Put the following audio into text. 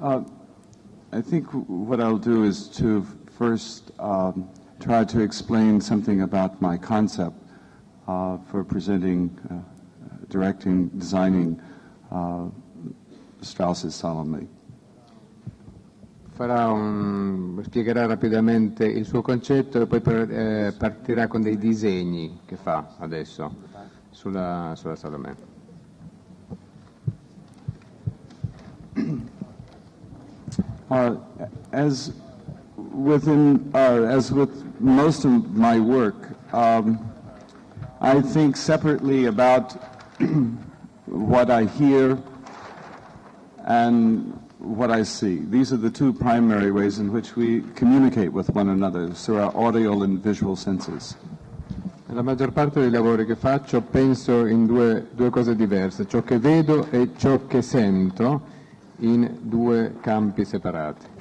Uh, I think what I'll do is to first um, try to explain something about my concept uh, for presenting, uh, directing, designing uh, Strauss's Salome. Farà un- spiegherà rapidamente il suo concetto e poi per- eh, partirà con dei disegni che fa adesso sulla, sulla Salomè. As within, uh, as with most of my work, um, I think separately about what I hear and what I see. These are the two primary ways in which we communicate with one another through our audio and visual senses. Nella maggior parte dei lavori che faccio penso in due, due cose diverse, ciò che vedo e ciò che sento in due campi separati.